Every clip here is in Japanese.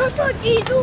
ただじろ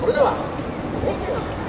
それでは続いての